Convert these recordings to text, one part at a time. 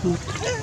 Puta.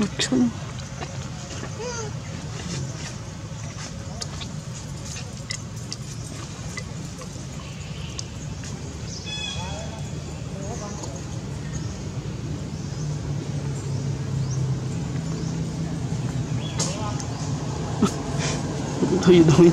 엄청 더 유동이네.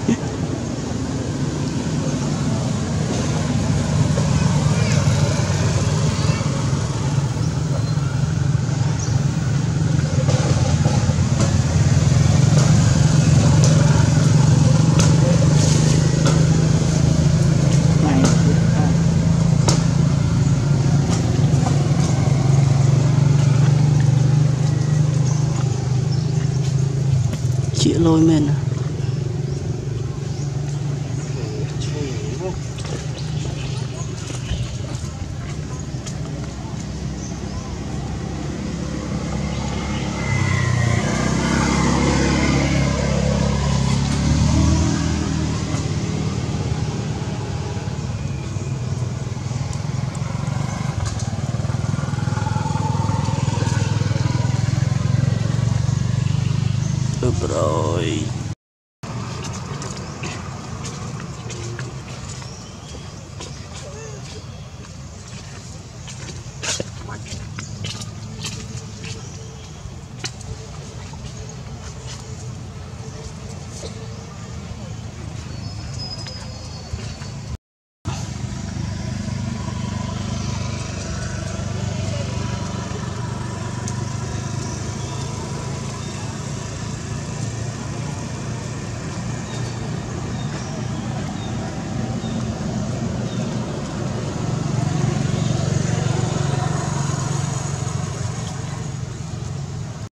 Neumann.